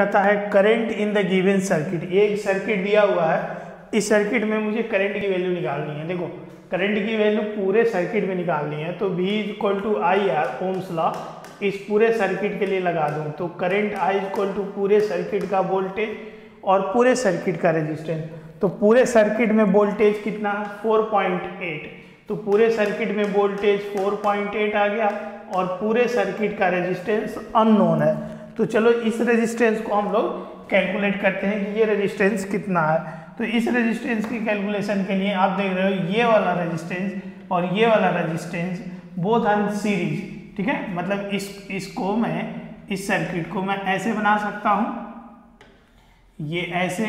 कहता है current in the given circuit एक सर्किट दिया हुआ है, इस सर्किट में मुझे करंट की वैल्यू निकालनी है। देखो करंट की वैल्यू पूरे सर्किट में निकालनी है तो V equal to I R Ohm's law इस पूरे सर्किट के लिए लगा दूँ। तो करंट I इक्वल टू पूरे सर्किट का वोल्टेज और पूरे सर्किट का रेजिस्टेंस तो पूरे सर्किट में वोल्टेज कितना है? 4.8 तो पूरे सर्किट में वोल्टेज 4.8 आ गया और पूरे सर्किट का रेजिस्टेंस अननोन है। तो चलो इस रेजिस्टेंस को हम लोग कैलकुलेट करते हैं कि ये रेजिस्टेंस कितना है। तो इस रेजिस्टेंस की कैलकुलेशन के लिए आप देख रहे हो ये वाला रेजिस्टेंस और ये वाला रेजिस्टेंस बोथ आर सीरीज़ ठीक है? मतलब इस, इसको मैं, इस सर्किट को मैं ऐसे बना सकता हूँ। ये ऐसे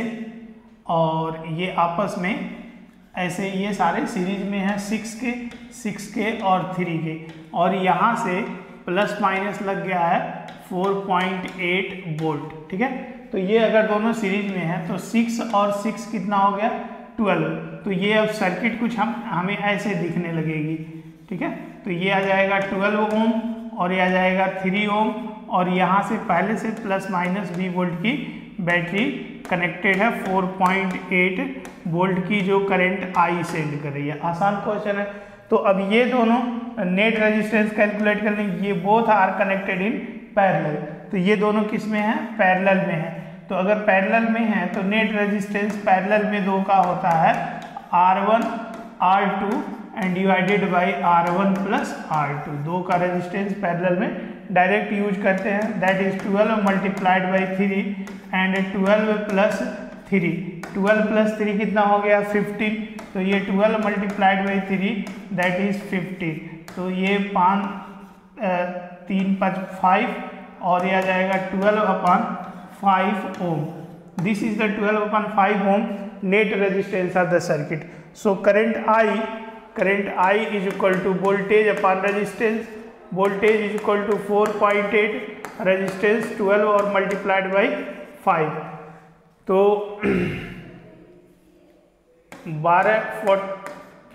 और ये आपस में ऐसे ये सारे सीरीज़ में हैं सिक्स के सिक्स के और थ्री के। और यहाँ से प्लस माइनस लग गया है 4.8 वोल्ट, ठीक है? तो ये अगर दोनों सीरीज़ में है तो सिक्स और सिक्स कितना हो गया? ट्वेल्व। तो ये अब सर्किट कुछ हम, हमें ऐसे दिखने लगेगी, ठीक है? तो ये आ जाएगा ट्वेल्व ओम, और ये आ जाएगा थ्री ओम, और यहाँ से पहले से प्लस माइनस वी वोल्ट की बैटरी कनेक्टेड है। 4.8 वोल्ट की जो करंट आई सेंड कर रही है। आसान क्वेश्चन है। तो अब ये दोनों नेट रेजिस्टेंस कैलकुलेट कर करने ये both are connected in parallel तो ये दोनों किसमें है? पैरेलल में है। तो अगर पैरेलल में है तो नेट रेजिस्टेंस पैरेलल में दो का होता है R1 R2 and divided by R1 plus R2 दो का रेजिस्टेंस पैरेलल में डायरेक्ट यूज़ करते हैं। That is 12 multiplied by three and 12 plus three twelve plus three कितना हो गया? 15 तो ये 12 multiplied by three that is 15 तो ये पाँच तीन पाँच फाइव और यह आ जाएगा twelve upon five ohm this is the twelve upon five ohm net resistance of the circuit so current I current I is equal to voltage upon resistance voltage is equal to four point eight resistance twelve और multiplied by five तो बारह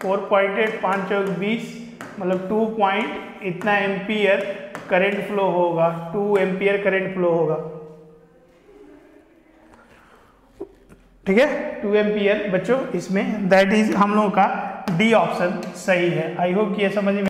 four point eight पाँच चौक बीस मतलब two point इतना ampere current flow होगा two ampere current flow होगा। ठीक है? टू एम्पियर बच्चों, इसमें दैट इज़ हम लोगों का डी ऑप्शन सही है। आई होप ये समझ में